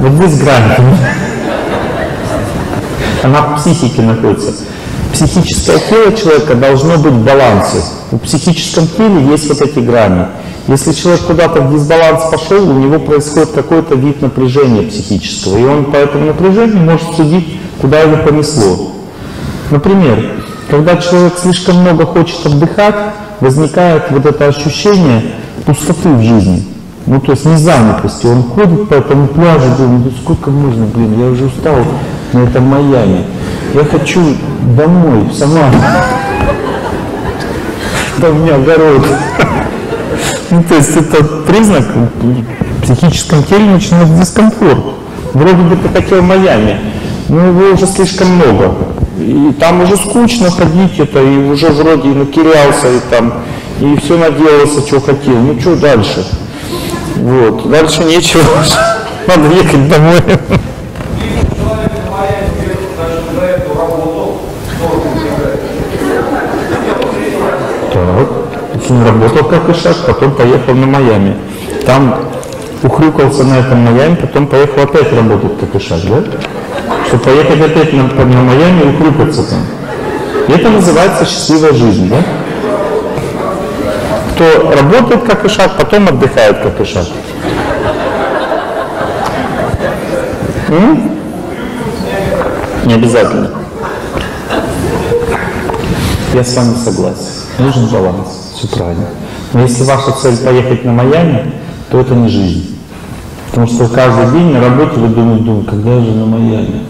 Вот здесь грань. Она в психике находится. Психическое тело человека должно быть в балансе. В психическом теле есть вот эти грани. Если человек куда-то в дисбаланс пошел, у него происходит какой-то вид напряжения психического, и он по этому напряжению может судить, куда его понесло. Например, когда человек слишком много хочет отдыхать, возникает вот это ощущение пустоты в жизни. Ну, то есть незанятости. Он ходит по этому пляжу, думает, ну сколько можно, блин, я уже устал на этом Майами. Я хочу домой, сама. Там у меня огород. Ну, то есть это признак в психическом теле начинает дискомфорт. Вроде бы ты хотел Майами, но его уже слишком много. И там уже скучно ходить это, и уже вроде накирялся, и там, и все наделался, что хотел. Ну, что дальше? Вот, дальше нечего, надо ехать домой. Так, работал как и шаг, потом поехал на Майами. Там ухрюкался на этом Майами, потом поехал опять работать как и шаг, да? Чтобы поехать опять на, на Майами и ухрюкаться там. И это называется счастливая жизнь, да? Кто работает как и шаг, потом отдыхает как и шаг. М? Не обязательно. Я с вами согласен. Нужен баланс. Все правильно. Но если ваша цель поехать на Майами, то это не жизнь. Потому что каждый день на работе вы думаете, думаете, когда же на Майами?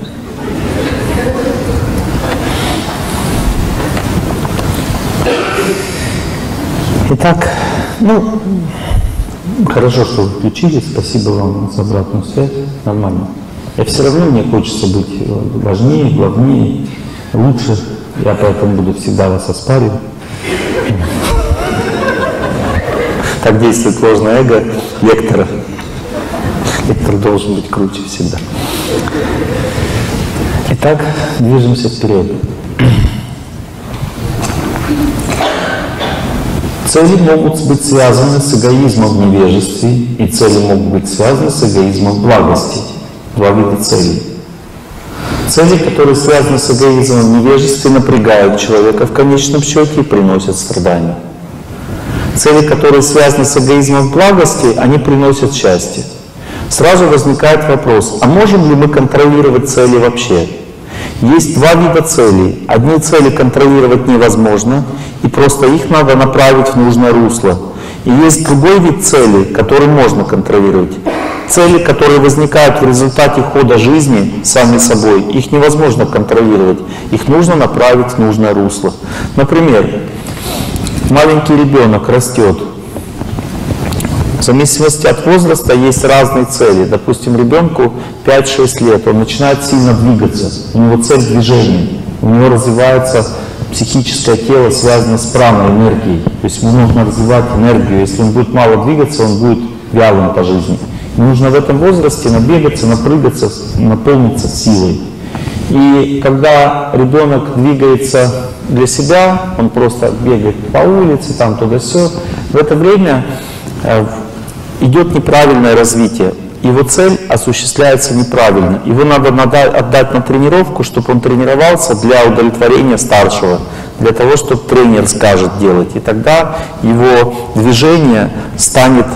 Итак, ну, хорошо, что вы включились. Спасибо вам за обратную связь. Нормально. И все равно мне хочется быть важнее, главнее, лучше. Я поэтому буду всегда вас оспаривать. Так действует ложное эго вектора. Вектор должен быть круче всегда. Итак, движемся вперед. Цели могут быть связаны с эгоизмом в невежестве, и цели могут быть связаны с эгоизмом благости. Два вида целей. Цели, которые связаны с эгоизмом в невежестве, напрягают человека в конечном счете и приносят страдания. Цели, которые связаны с эгоизмом благости, они приносят счастье. Сразу возникает вопрос, а можем ли мы контролировать цели вообще? Есть два вида целей. Одни цели контролировать невозможно, и просто их надо направить в нужное русло. И есть другой вид целей, который можно контролировать. Цели, которые возникают в результате хода жизни сами собой, их невозможно контролировать. Их нужно направить в нужное русло. Например, маленький ребенок растет. В зависимости от возраста есть разные цели. Допустим, ребенку 5-6 лет, он начинает сильно двигаться. У него цель движения. У него развивается психическое тело, связанное с праной энергией. То есть ему нужно развивать энергию. Если он будет мало двигаться, он будет вялым по жизни. Ему нужно в этом возрасте набегаться, напрыгаться, наполниться силой. И когда ребенок двигается для себя, он просто бегает по улице, там туда-все, в это время э, идет неправильное развитие. Его цель осуществляется неправильно. Его надо отдать на тренировку, чтобы он тренировался для удовлетворения старшего, для того, чтобы тренер скажет делать. И тогда его движение станет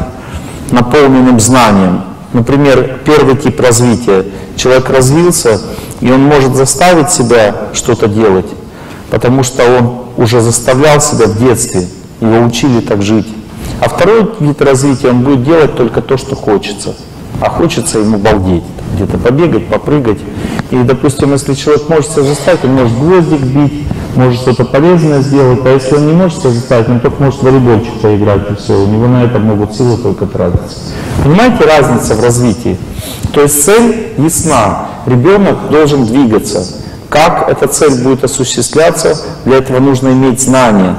наполненным знанием. Например, первый тип развития. Человек развился, и он может заставить себя что-то делать, потому что он уже заставлял себя в детстве, его учили так жить. А второй вид развития, он будет делать только то, что хочется. А хочется ему балдеть, где-то побегать, попрыгать. И, допустим, если человек может себя он может гвоздик бить, может что-то полезное сделать, а если он не может себя он только может волейбольчик поиграть и все, у него на это могут силы только тратиться. Понимаете разница в развитии? То есть цель ясна, ребенок должен двигаться. Как эта цель будет осуществляться, для этого нужно иметь знания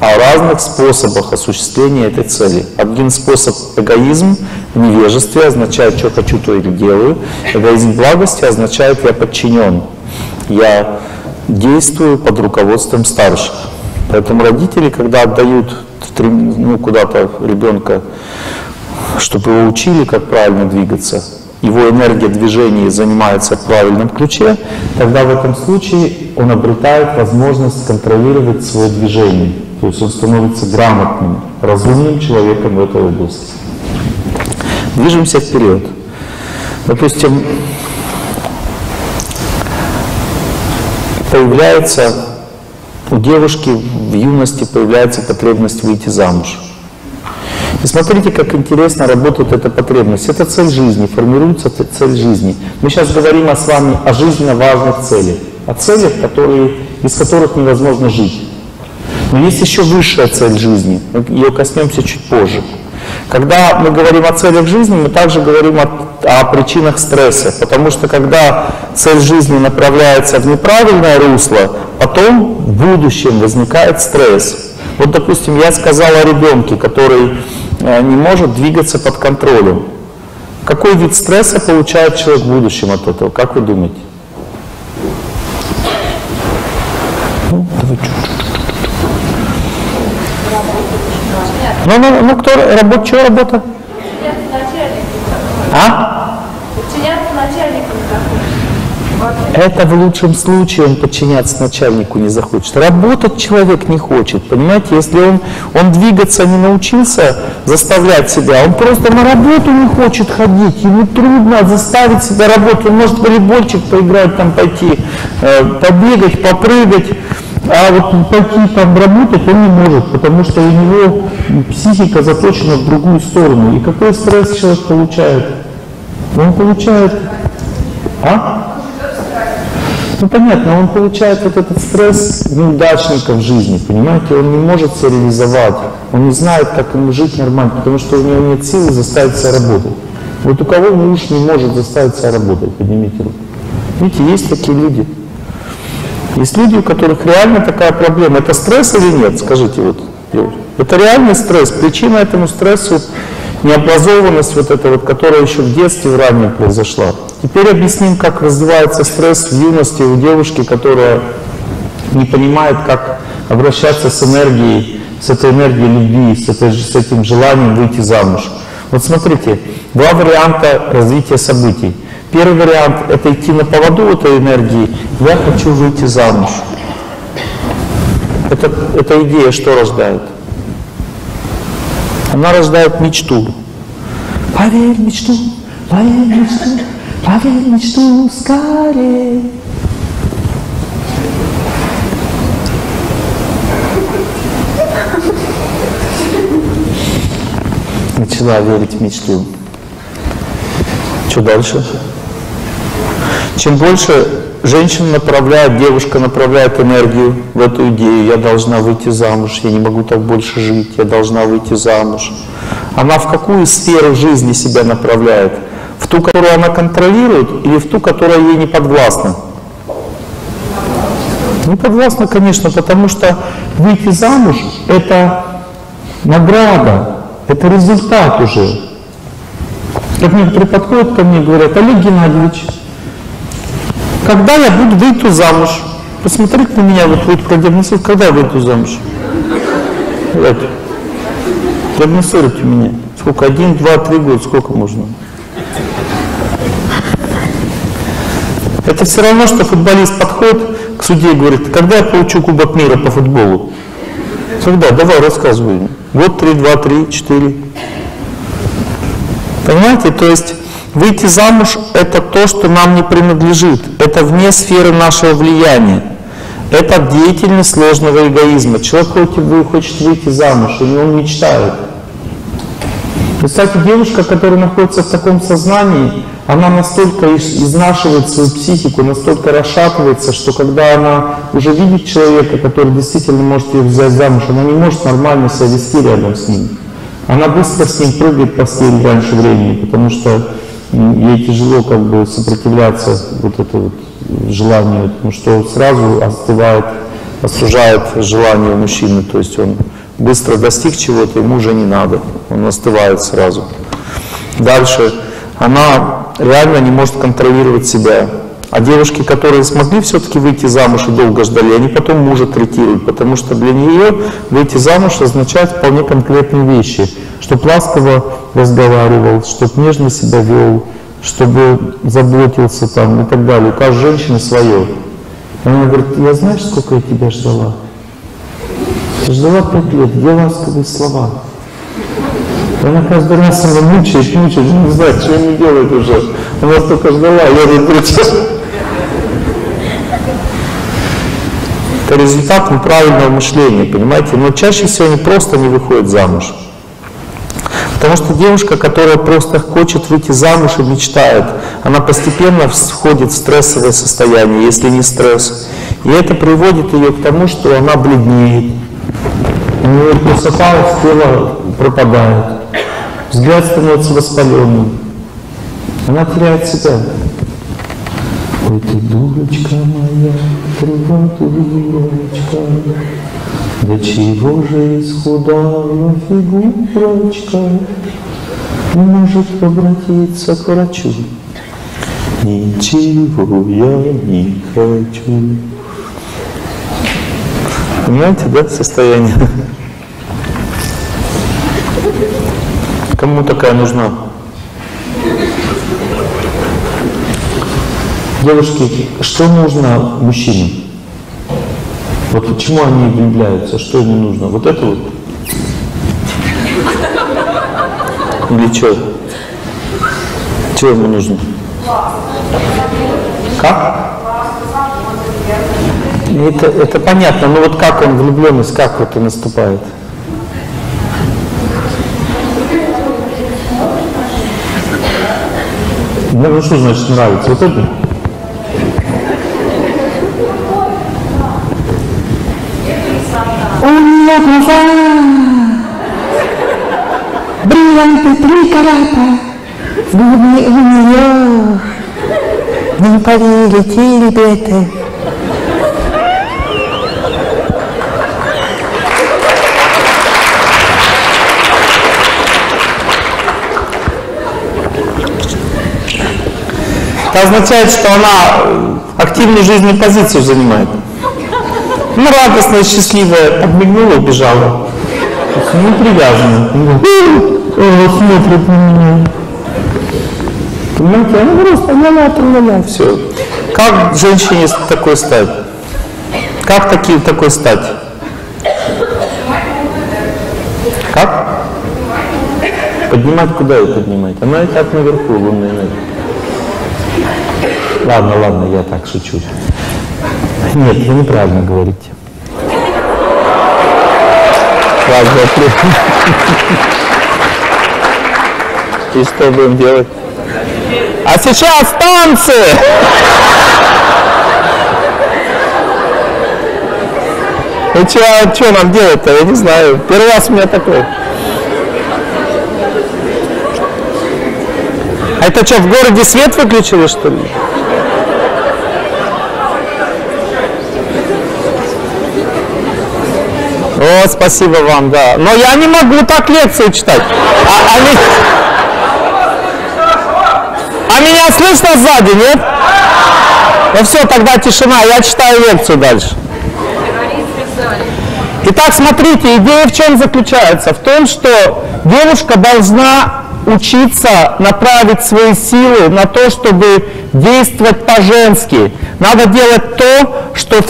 о разных способах осуществления этой цели. Один способ – эгоизм, в невежестве означает, что хочу, то и делаю. Эгоизм благости означает, я подчинен. Я действую под руководством старших. Поэтому родители, когда отдают ну, куда-то ребенка, чтобы его учили, как правильно двигаться, его энергия движения занимается в правильном ключе, тогда в этом случае он обретает возможность контролировать свое движение. То есть он становится грамотным, разумным человеком в этой области. Движемся вперед. Допустим, появляется у девушки в юности появляется потребность выйти замуж. И смотрите, как интересно работает эта потребность. Это цель жизни, формируется цель жизни. Мы сейчас говорим с вами о жизненно важных целях, о целях, которые, из которых невозможно жить. Но есть еще высшая цель жизни, мы ее коснемся чуть позже. Когда мы говорим о целях жизни, мы также говорим о, о причинах стресса, потому что когда цель жизни направляется в неправильное русло, потом в будущем возникает стресс. Вот, допустим, я сказал о ребенке, который не может двигаться под контролем. Какой вид стресса получает человек в будущем от этого? Как вы думаете? Ну, давай чуть-чуть. Ну, ну, ну, кто работа, что работа? А? Подчиняться начальнику не захочет. Это в лучшем случае он подчиняться начальнику не захочет. Работать человек не хочет, понимаете? Если он, он двигаться не научился, заставлять себя, он просто на работу не хочет ходить, ему трудно заставить себя работать. Он может волейбольчик поиграть, там пойти, э, побегать, попрыгать, а вот пойти там работать он не может, потому что у него психика заточена в другую сторону. И какой стресс человек получает? Он получает... А? Ну понятно, он получает вот этот стресс неудачника в жизни, понимаете, он не может себя реализовать, он не знает, как ему жить нормально, потому что у него нет силы заставить себя работать. Вот у кого муж не может заставить себя работать, поднимите руку. Видите, есть такие люди. Есть люди, у которых реально такая проблема. Это стресс или нет? Скажите вот. Это реальный стресс. Причина этому стрессу необразованность вот эта вот, которая еще в детстве в раннем произошла. Теперь объясним, как развивается стресс в юности у девушки, которая не понимает, как обращаться с энергией, с этой энергией любви, с, этой, с этим желанием выйти замуж. Вот смотрите, два варианта развития событий. Первый вариант – это идти на поводу этой энергии. Я хочу выйти замуж. Это, эта идея что рождает? Она рождает мечту. Поверь мечту, поверь мечту, поверь мечту скорее. Начала верить в мечту. Что дальше? Чем больше женщина направляет, девушка направляет энергию в эту идею, я должна выйти замуж, я не могу так больше жить, я должна выйти замуж. Она в какую сферу жизни себя направляет? Ту, которую она контролирует, или в ту, которая ей не подвластна? Не подвластна, конечно, потому что выйти замуж – это награда, это результат уже. Как некоторые подходят ко мне и говорят, Олег Геннадьевич, когда я буду выйти замуж? Посмотрите на меня, вот вы продиагностируйте, когда я выйду замуж? Вот. Диагностируйте меня. Сколько? Один, два, три года, сколько можно? Это все равно, что футболист подходит к судье и говорит, когда я получу Кубок мира по футболу? Когда? Давай, рассказывай. Год, три, два, три, четыре. Понимаете? То есть Выйти замуж – это то, что нам не принадлежит. Это вне сферы нашего влияния. Это деятельность сложного эгоизма. Человек хочет, выйти замуж, и он мечтает. Представьте, девушка, которая находится в таком сознании, она настолько изнашивает свою психику, настолько расшатывается, что когда она уже видит человека, который действительно может ее взять замуж, она не может нормально себя вести рядом с ним. Она быстро с ним прыгает в постель раньше времени, потому что ей тяжело как бы сопротивляться вот это вот желанию, потому что сразу остывает, остужает желание мужчины, то есть он быстро достиг чего-то, ему уже не надо, он остывает сразу. Дальше, она реально не может контролировать себя. А девушки, которые смогли все-таки выйти замуж и долго ждали, они потом мужа третируют, потому что для нее выйти замуж означает вполне конкретные вещи, чтобы ласково разговаривал, чтобы нежно себя вел, чтобы заботился там и так далее. У каждой женщины свое. Она говорит, я знаешь, сколько я тебя ждала? Ждала пять лет, где ласковые слова? Она каждый раз она мучает, мучает, не знает, что не делает уже. Она столько ждала, я говорю, это результат неправильного мышления, понимаете? Но чаще всего они просто не выходят замуж. Потому что девушка, которая просто хочет выйти замуж и мечтает, она постепенно входит в стрессовое состояние, если не стресс. И это приводит ее к тому, что она бледнеет, у нее красота тела пропадает, взгляд становится воспаленным, она теряет себя. Ой, ты дурочка моя, трубадурочка, До чего же исхудала фигурочка, Не может обратиться к врачу. Ничего я не хочу. Понимаете, да, состояние? Кому такая нужна? Девушки, что нужно мужчинам? Вот почему они влюбляются, что им нужно? Вот это вот? Или что? Что ему нужно? Как? Это, это понятно, но вот как он влюбленность, как это наступает? Ну что значит нравится? Вот это? У нее глаза, бриллианты три карата, губы у нее не поверите, ребята. Это означает, что она активную жизненную позицию занимает. Ну, радостная, счастливая, подмигнула, убежала. Не привязана. Смотрит на меня. Понимаете, она просто ля-ля, тра все. Как женщине такой стать? Как такие, такой стать? Как? Поднимать куда ее поднимать? Она и так наверху, лунная энергия. Ладно, ладно, я так шучу. Нет, вы неправильно говорите. Ладно, И что будем делать? А сейчас танцы! Ну что, а нам делать-то? Я не знаю. Первый раз у меня такой. А это что, в городе свет выключили, что ли? О, спасибо вам, да. Но я не могу так лекцию читать. А, а, ми... а меня слышно сзади, нет? Ну все, тогда тишина, я читаю лекцию дальше. Итак, смотрите, идея в чем заключается? В том, что девушка должна учиться направить свои силы на то, чтобы действовать по-женски. Надо делать то, что в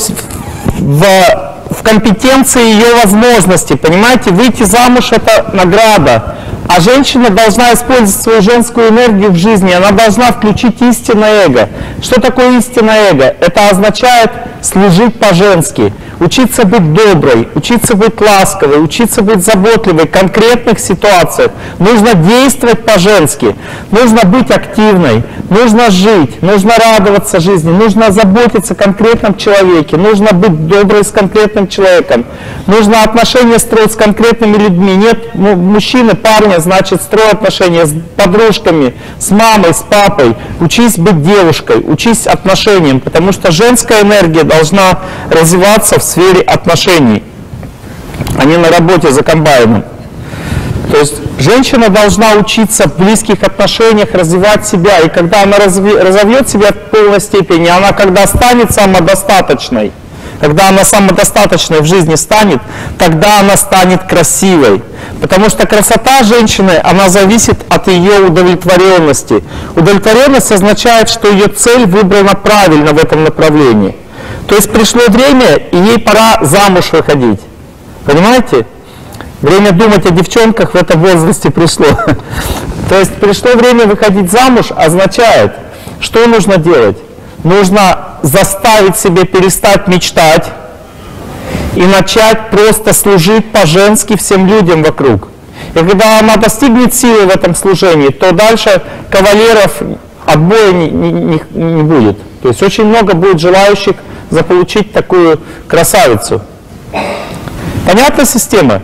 в компетенции ее возможности. Понимаете, выйти замуж это награда. А женщина должна использовать свою женскую энергию в жизни, она должна включить истинное эго. Что такое истинное эго? Это означает служить по-женски, учиться быть доброй, учиться быть ласковой, учиться быть заботливой в конкретных ситуациях. Нужно действовать по-женски, нужно быть активной, нужно жить, нужно радоваться жизни, нужно заботиться о конкретном человеке, нужно быть доброй с конкретным человеком, нужно отношения строить с конкретными людьми. Нет ну, мужчины, парня, значит, строй отношения с подружками, с мамой, с папой. Учись быть девушкой, учись отношениям, потому что женская энергия должна развиваться в сфере отношений, а не на работе за комбайном. То есть женщина должна учиться в близких отношениях развивать себя, и когда она разовьет себя в полной степени, она когда станет самодостаточной, когда она самодостаточной в жизни станет, тогда она станет красивой. Потому что красота женщины, она зависит от ее удовлетворенности. Удовлетворенность означает, что ее цель выбрана правильно в этом направлении. То есть пришло время, и ей пора замуж выходить. Понимаете? Время думать о девчонках в этом возрасте пришло. То есть пришло время выходить замуж означает, что нужно делать? Нужно заставить себя перестать мечтать и начать просто служить по-женски всем людям вокруг. И когда она достигнет силы в этом служении, то дальше кавалеров отбоя не, не, не, не будет. То есть очень много будет желающих заполучить такую красавицу. Понятна система?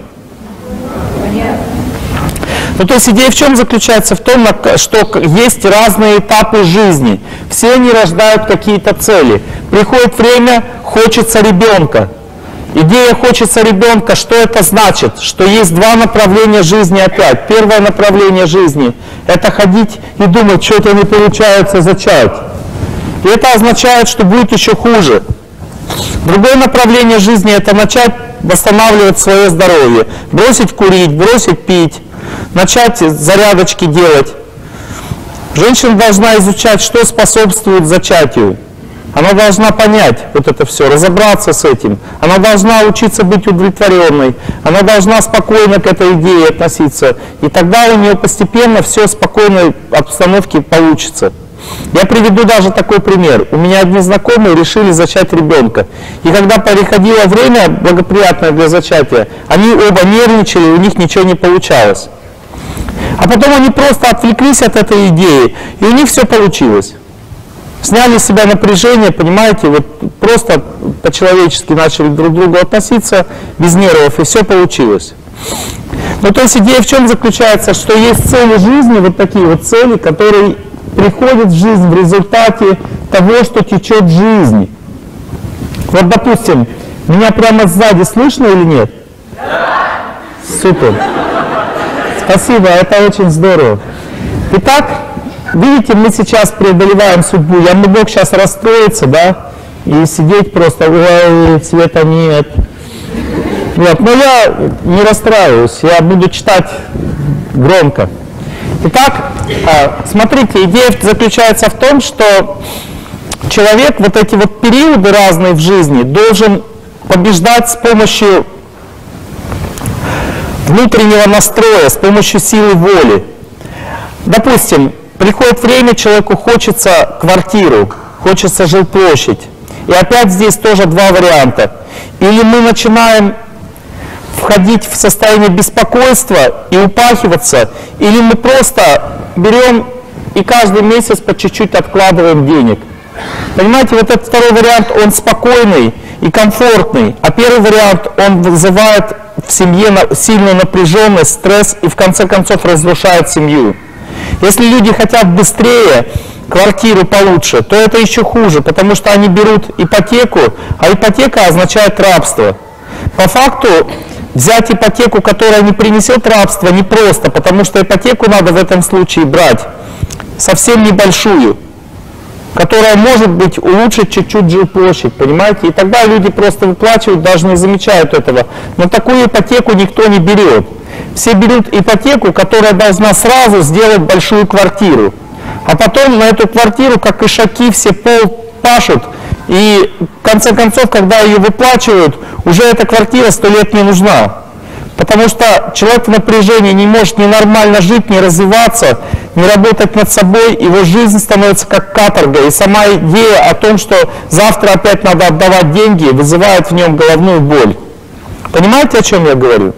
Ну, то есть идея в чем заключается? В том, что есть разные этапы жизни. Все они рождают какие-то цели. Приходит время, хочется ребенка. Идея хочется ребенка, что это значит? Что есть два направления жизни опять. Первое направление жизни – это ходить и думать, что это не получается зачать. И это означает, что будет еще хуже. Другое направление жизни – это начать восстанавливать свое здоровье, бросить курить, бросить пить, начать зарядочки делать. Женщина должна изучать, что способствует зачатию. Она должна понять вот это все, разобраться с этим. Она должна учиться быть удовлетворенной. Она должна спокойно к этой идее относиться. И тогда у нее постепенно все в спокойной обстановке получится. Я приведу даже такой пример. У меня одни знакомые решили зачать ребенка. И когда приходило время благоприятное для зачатия, они оба нервничали, у них ничего не получалось. А потом они просто отвлеклись от этой идеи, и у них все получилось. Сняли с себя напряжение, понимаете, вот просто по-человечески начали друг к другу относиться, без нервов, и все получилось. Ну, то есть идея в чем заключается, что есть цели жизни, вот такие вот цели, которые приходит в жизнь в результате того, что течет жизнь. Вот, допустим, меня прямо сзади слышно или нет? Да. Супер. Спасибо, это очень здорово. Итак, видите, мы сейчас преодолеваем судьбу. Я мог сейчас расстроиться, да, и сидеть просто, ой, цвета нет. Вот, но я не расстраиваюсь, я буду читать громко. Итак, а, смотрите, идея заключается в том, что человек вот эти вот периоды разные в жизни должен побеждать с помощью внутреннего настроя, с помощью силы воли. Допустим, приходит время, человеку хочется квартиру, хочется жилплощадь. И опять здесь тоже два варианта. Или мы начинаем входить в состояние беспокойства и упахиваться, или мы просто берем и каждый месяц по чуть-чуть откладываем денег. Понимаете, вот этот второй вариант, он спокойный и комфортный, а первый вариант, он вызывает в семье сильную напряженность, стресс и в конце концов разрушает семью. Если люди хотят быстрее квартиру получше, то это еще хуже, потому что они берут ипотеку, а ипотека означает рабство. По факту Взять ипотеку, которая не принесет рабства, непросто, потому что ипотеку надо в этом случае брать совсем небольшую, которая может быть улучшить чуть-чуть жилплощадь, понимаете? И тогда люди просто выплачивают, даже не замечают этого. Но такую ипотеку никто не берет. Все берут ипотеку, которая должна сразу сделать большую квартиру. А потом на эту квартиру, как ишаки, все пол пашут, и в конце концов, когда ее выплачивают, уже эта квартира сто лет не нужна. Потому что человек в напряжении не может ни нормально жить, ни развиваться, не работать над собой, его жизнь становится как каторга. И сама идея о том, что завтра опять надо отдавать деньги, вызывает в нем головную боль. Понимаете, о чем я говорю?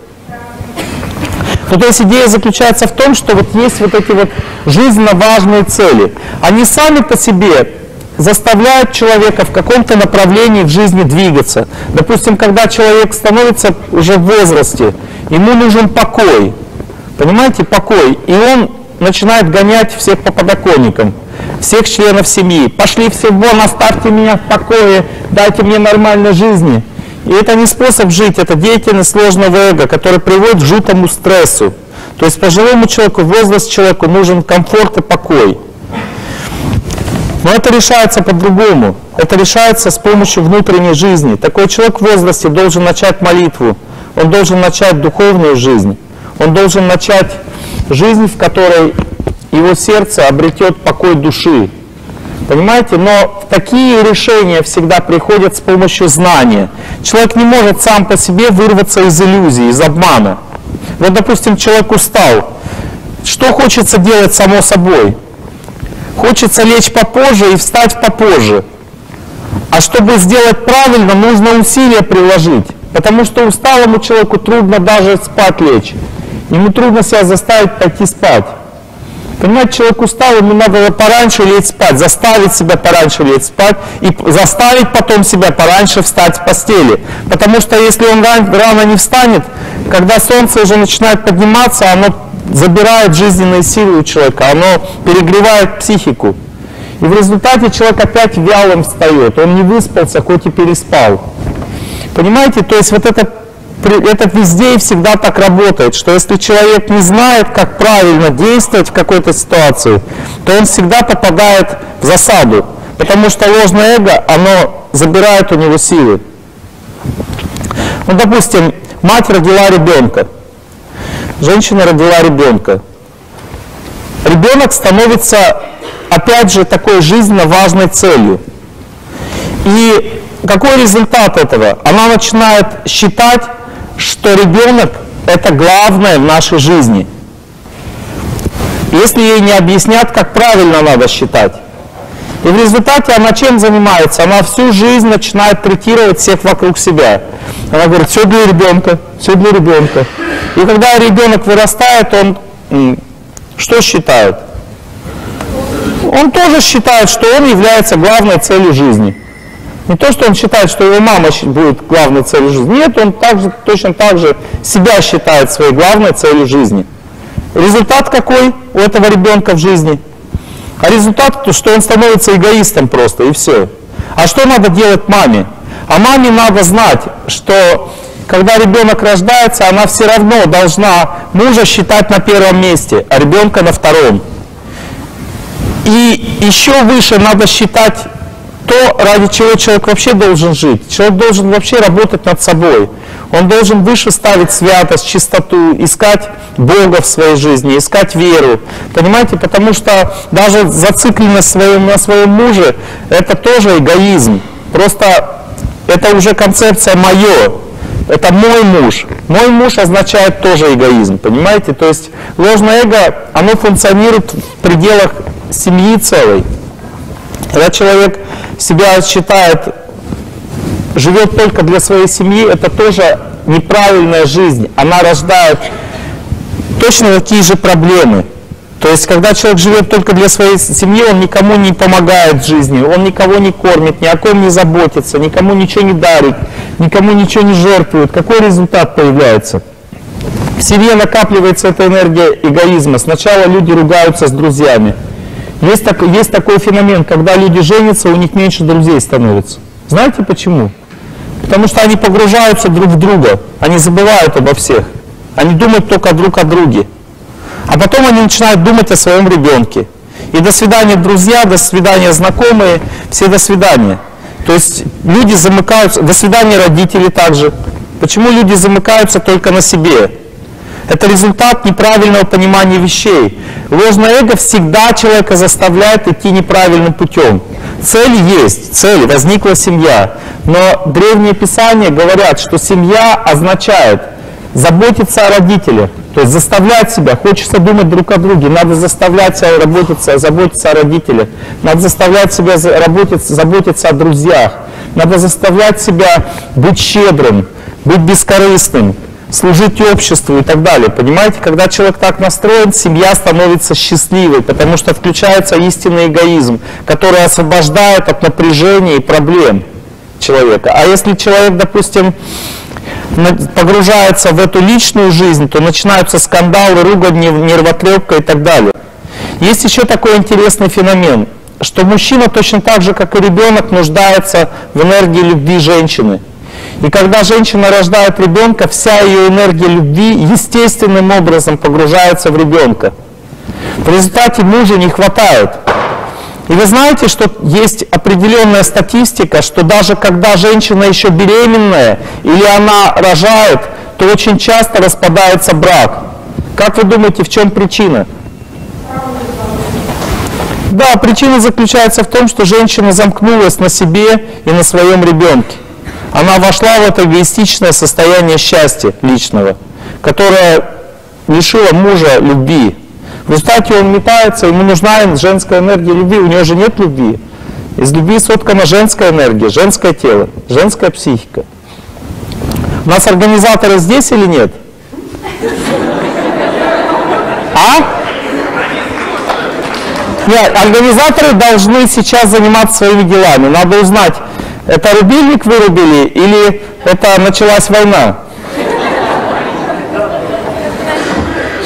Ну, то есть идея заключается в том, что вот есть вот эти вот жизненно важные цели. Они сами по себе заставляют человека в каком-то направлении в жизни двигаться. Допустим, когда человек становится уже в возрасте, ему нужен покой. Понимаете, покой. И он начинает гонять всех по подоконникам, всех членов семьи. Пошли все вон, оставьте меня в покое, дайте мне нормальной жизни. И это не способ жить, это деятельность сложного эго, который приводит к жутому стрессу. То есть пожилому человеку, возраст человеку нужен комфорт и покой. Но это решается по-другому. Это решается с помощью внутренней жизни. Такой человек в возрасте должен начать молитву, он должен начать духовную жизнь, он должен начать жизнь, в которой его сердце обретет покой души. Понимаете? Но такие решения всегда приходят с помощью знания. Человек не может сам по себе вырваться из иллюзии, из обмана. Вот, допустим, человек устал. Что хочется делать само собой? Хочется лечь попозже и встать попозже. А чтобы сделать правильно, нужно усилия приложить. Потому что усталому человеку трудно даже спать лечь. Ему трудно себя заставить пойти спать. Понимаете, человек устал, ему надо пораньше лечь спать, заставить себя пораньше лечь спать и заставить потом себя пораньше встать в постели. Потому что если он рано не встанет, когда солнце уже начинает подниматься, оно забирает жизненные силы у человека, оно перегревает психику. И в результате человек опять вялым встает, он не выспался, хоть и переспал. Понимаете, то есть вот это, это везде и всегда так работает, что если человек не знает, как правильно действовать в какой-то ситуации, то он всегда попадает в засаду, потому что ложное эго, оно забирает у него силы. Ну, допустим, мать родила ребенка, женщина родила ребенка. Ребенок становится, опять же, такой жизненно важной целью. И какой результат этого? Она начинает считать, что ребенок – это главное в нашей жизни. Если ей не объяснят, как правильно надо считать. И в результате она чем занимается? Она всю жизнь начинает третировать всех вокруг себя. Она говорит, все для ребенка, все для ребенка. И когда ребенок вырастает, он что считает? Он тоже считает, что он является главной целью жизни. Не то, что он считает, что его мама будет главной целью жизни. Нет, он также, точно так же себя считает своей главной целью жизни. Результат какой у этого ребенка в жизни? А результат, что он становится эгоистом просто, и все. А что надо делать маме? А маме надо знать, что когда ребенок рождается, она все равно должна мужа считать на первом месте, а ребенка на втором. И еще выше надо считать то, ради чего человек вообще должен жить. Человек должен вообще работать над собой. Он должен выше ставить святость, чистоту, искать Бога в своей жизни, искать веру. Понимаете, потому что даже зацикленность своем, на своем муже – это тоже эгоизм. Просто это уже концепция «моё». Это мой муж. Мой муж означает тоже эгоизм, понимаете? То есть ложное эго, оно функционирует в пределах семьи целой. Когда человек себя считает живет только для своей семьи, это тоже неправильная жизнь. Она рождает точно такие же проблемы. То есть, когда человек живет только для своей семьи, он никому не помогает в жизни, он никого не кормит, ни о ком не заботится, никому ничего не дарит, никому ничего не жертвует. Какой результат появляется? В семье накапливается эта энергия эгоизма. Сначала люди ругаются с друзьями. Есть, так, есть такой феномен, когда люди женятся, у них меньше друзей становится. Знаете почему? Потому что они погружаются друг в друга, они забывают обо всех. Они думают только друг о друге. А потом они начинают думать о своем ребенке. И до свидания, друзья, до свидания, знакомые, все до свидания. То есть люди замыкаются, до свидания, родители также. Почему люди замыкаются только на себе? Это результат неправильного понимания вещей. Ложное эго всегда человека заставляет идти неправильным путем. Цель есть, цель, возникла семья. Но древние писания говорят, что семья означает заботиться о родителях, то есть заставлять себя, хочется думать друг о друге, надо заставлять себя работаться, заботиться о родителях, надо заставлять себя работать, заботиться о друзьях, надо заставлять себя быть щедрым, быть бескорыстным, служить обществу и так далее. Понимаете, когда человек так настроен, семья становится счастливой, потому что включается истинный эгоизм, который освобождает от напряжения и проблем человека. А если человек, допустим, погружается в эту личную жизнь, то начинаются скандалы, ругань, нервотрепка и так далее. Есть еще такой интересный феномен, что мужчина точно так же, как и ребенок, нуждается в энергии любви женщины. И когда женщина рождает ребенка, вся ее энергия любви естественным образом погружается в ребенка. В результате мужа не хватает. И вы знаете, что есть определенная статистика, что даже когда женщина еще беременная или она рожает, то очень часто распадается брак. Как вы думаете, в чем причина? Да, причина заключается в том, что женщина замкнулась на себе и на своем ребенке. Она вошла в это эгоистичное состояние счастья личного, которое лишило мужа любви, в результате он метается, ему нужна женская энергия любви, у него же нет любви. Из любви соткана женская энергия, женское тело, женская психика. У нас организаторы здесь или нет? А? Нет, организаторы должны сейчас заниматься своими делами. Надо узнать, это рубильник вырубили или это началась война?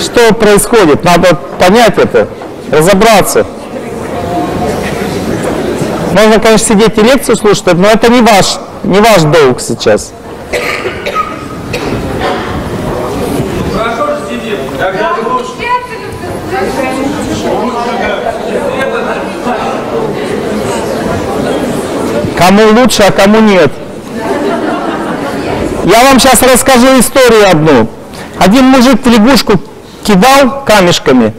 Что происходит? Надо понять это, разобраться. Можно, конечно, сидеть и лекцию слушать, но это не ваш, не ваш долг сейчас. Кому лучше, а кому нет. Я вам сейчас расскажу историю одну. Один мужик лягушку кидал камешками,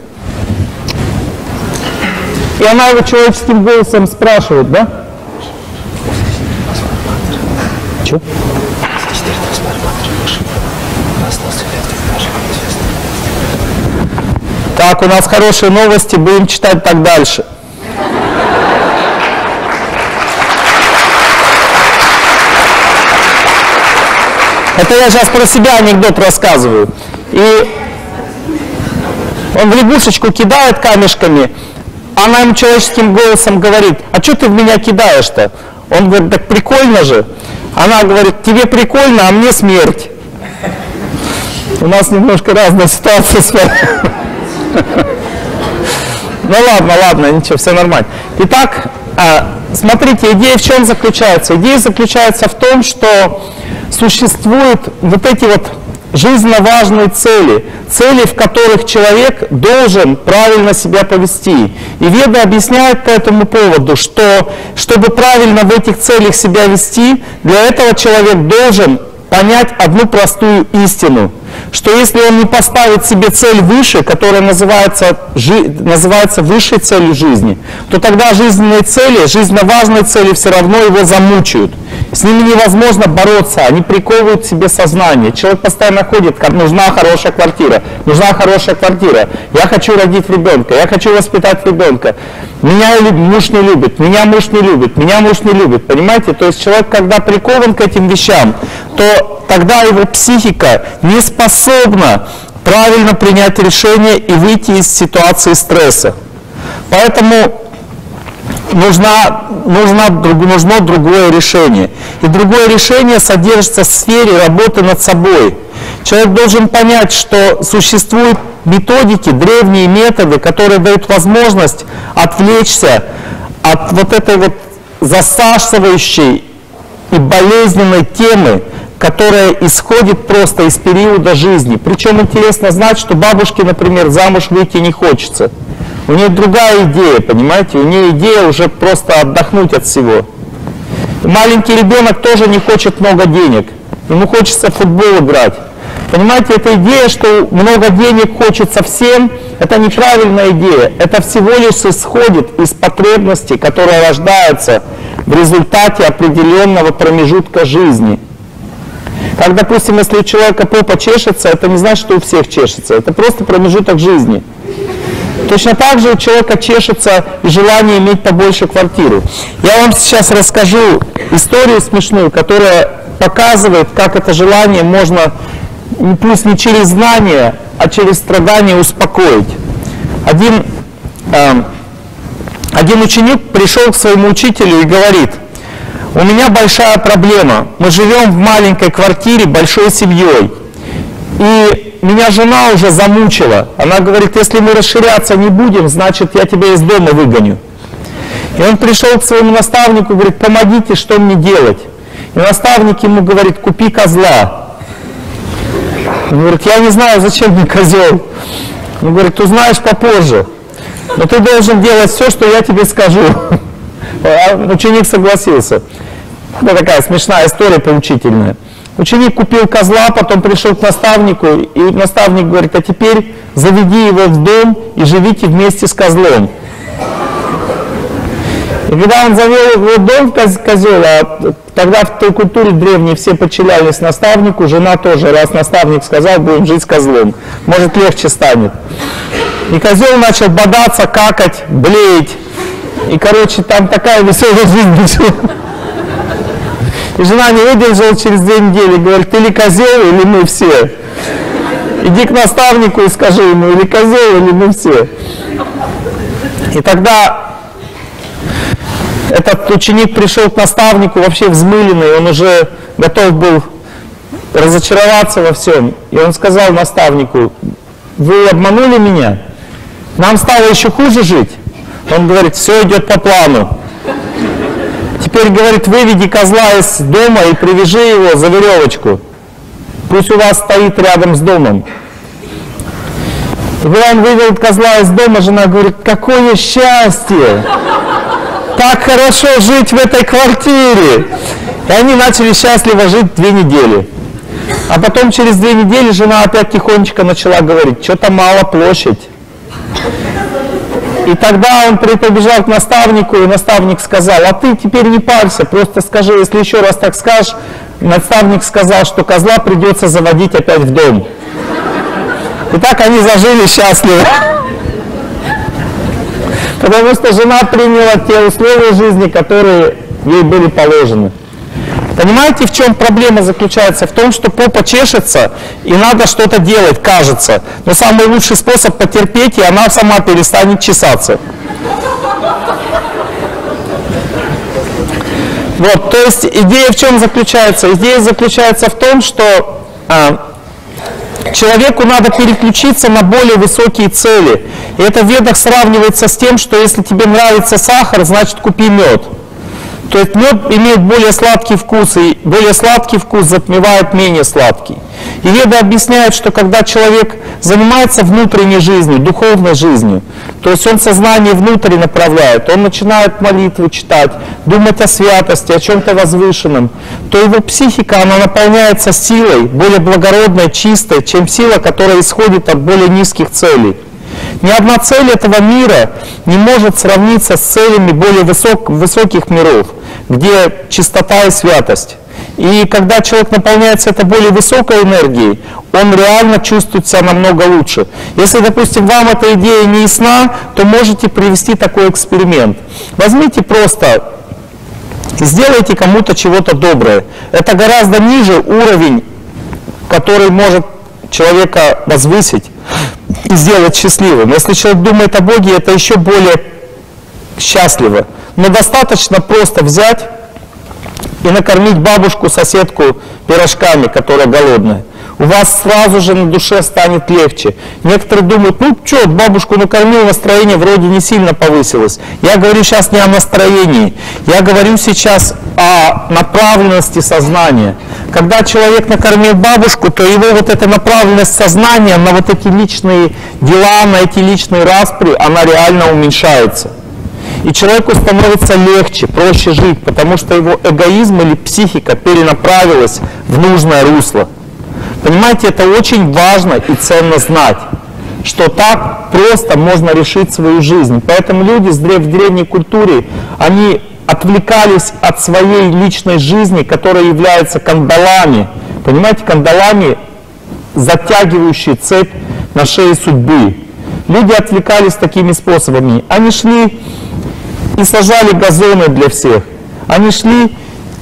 и она его человеческим голосом спрашивает, да? Че? Так, у нас хорошие новости, будем читать так дальше. Это я сейчас про себя анекдот рассказываю. И он в лягушечку кидает камешками, она ему человеческим голосом говорит, а что ты в меня кидаешь-то? Он говорит, так прикольно же. Она говорит, тебе прикольно, а мне смерть. У нас немножко разная ситуация с вами. Ну ладно, ладно, ничего, все нормально. Итак, а, смотрите, идея в чем заключается? Идея заключается в том, что существуют вот эти вот жизненно важные цели, цели, в которых человек должен правильно себя повести. И Веда объясняет по этому поводу, что чтобы правильно в этих целях себя вести, для этого человек должен понять одну простую истину, что если он не поставит себе цель выше, которая называется, жи, называется высшей целью жизни, то тогда жизненные цели, жизненно важные цели все равно его замучают. С ними невозможно бороться, они приковывают себе сознание. Человек постоянно ходит, нужна хорошая квартира, нужна хорошая квартира. Я хочу родить ребенка, я хочу воспитать ребенка. Меня муж не любит, меня муж не любит, меня муж не любит. Понимаете? То есть человек, когда прикован к этим вещам, то тогда его психика не способна правильно принять решение и выйти из ситуации стресса. Поэтому нужна, нужна, нужно другое решение. И другое решение содержится в сфере работы над собой. Человек должен понять, что существуют методики, древние методы, которые дают возможность отвлечься от вот этой вот засасывающей и болезненной темы, которая исходит просто из периода жизни. Причем интересно знать, что бабушке, например, замуж выйти не хочется. У нее другая идея, понимаете? У нее идея уже просто отдохнуть от всего. Маленький ребенок тоже не хочет много денег. Ему хочется футбол играть. Понимаете, эта идея, что много денег хочется всем, это неправильная идея. Это всего лишь исходит из потребностей, которые рождаются в результате определенного промежутка жизни. Как, допустим, если у человека попа чешется, это не значит, что у всех чешется. Это просто промежуток жизни. Точно так же у человека чешется желание иметь побольше квартиру. Я вам сейчас расскажу историю смешную, которая показывает, как это желание можно пусть не через знание, а через страдание успокоить. Один, э, один ученик пришел к своему учителю и говорит, у меня большая проблема, мы живем в маленькой квартире большой семьей, и меня жена уже замучила. Она говорит, если мы расширяться не будем, значит, я тебя из дома выгоню. И он пришел к своему наставнику говорит, помогите, что мне делать? И наставник ему говорит, купи козла. Он говорит, я не знаю, зачем мне козел. Он говорит, узнаешь попозже. Но ты должен делать все, что я тебе скажу. А ученик согласился. Это такая смешная история поучительная. Ученик купил козла, потом пришел к наставнику, и наставник говорит, а теперь заведи его в дом и живите вместе с козлом. И когда он завел его в дом козел, а тогда в той культуре древней все подчинялись наставнику, жена тоже, раз наставник сказал, будем жить с козлом, может легче станет. И козел начал бодаться, какать, блеять. И, короче, там такая веселая жизнь начала. И жена не выдержала через две недели, говорит, ты ли козел, или мы все? Иди к наставнику и скажи ему, или козел, или мы все. И тогда этот ученик пришел к наставнику вообще взмыленный, он уже готов был разочароваться во всем. И он сказал наставнику, вы обманули меня, нам стало еще хуже жить. Он говорит, все идет по плану. Теперь, говорит, выведи козла из дома и привяжи его за веревочку. Пусть у вас стоит рядом с домом. И когда он вывел козла из дома, жена говорит, какое счастье! Так хорошо жить в этой квартире! И они начали счастливо жить две недели. А потом через две недели жена опять тихонечко начала говорить, что-то мало площадь. И тогда он побежал к наставнику, и наставник сказал, а ты теперь не парься, просто скажи, если еще раз так скажешь, наставник сказал, что козла придется заводить опять в дом. И так они зажили счастливо. Потому что жена приняла те условия жизни, которые ей были положены. Понимаете, в чем проблема заключается? В том, что попа чешется, и надо что-то делать, кажется. Но самый лучший способ потерпеть, и она сама перестанет чесаться. Вот, то есть идея в чем заключается? Идея заключается в том, что а, человеку надо переключиться на более высокие цели. И это в ведах сравнивается с тем, что если тебе нравится сахар, значит купи мед. То есть мед имеет более сладкий вкус, и более сладкий вкус затмевает менее сладкий. И веды объясняют, что когда человек занимается внутренней жизнью, духовной жизнью, то есть он сознание внутрь направляет, он начинает молитву читать, думать о святости, о чем-то возвышенном, то его психика, она наполняется силой, более благородной, чистой, чем сила, которая исходит от более низких целей. Ни одна цель этого мира не может сравниться с целями более высок, высоких миров, где чистота и святость. И когда человек наполняется этой более высокой энергией, он реально чувствует себя намного лучше. Если, допустим, вам эта идея не ясна, то можете привести такой эксперимент. Возьмите просто, сделайте кому-то чего-то доброе. Это гораздо ниже уровень, который может человека возвысить и сделать счастливым. Если человек думает о Боге, это еще более счастливо. Но достаточно просто взять и накормить бабушку, соседку пирожками, которая голодная у вас сразу же на душе станет легче. Некоторые думают, ну что, бабушку накормил, настроение вроде не сильно повысилось. Я говорю сейчас не о настроении, я говорю сейчас о направленности сознания. Когда человек накормил бабушку, то его вот эта направленность сознания на вот эти личные дела, на эти личные распри, она реально уменьшается. И человеку становится легче, проще жить, потому что его эгоизм или психика перенаправилась в нужное русло. Понимаете, это очень важно и ценно знать, что так просто можно решить свою жизнь. Поэтому люди в древней культуре, они отвлекались от своей личной жизни, которая является кандалами. Понимаете, кандалами, затягивающие цепь на шее судьбы. Люди отвлекались такими способами. Они шли и сажали газоны для всех. Они шли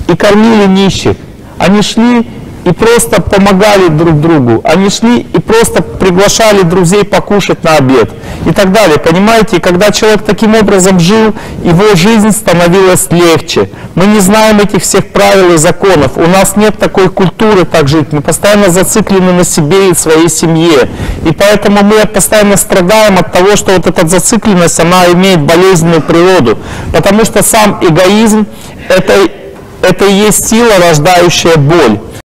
и кормили нищих. Они шли и просто помогали друг другу. Они шли и просто приглашали друзей покушать на обед и так далее. Понимаете, когда человек таким образом жил, его жизнь становилась легче. Мы не знаем этих всех правил и законов. У нас нет такой культуры так жить. Мы постоянно зациклены на себе и своей семье. И поэтому мы постоянно страдаем от того, что вот эта зацикленность, она имеет болезненную природу. Потому что сам эгоизм это, это и есть сила, рождающая боль.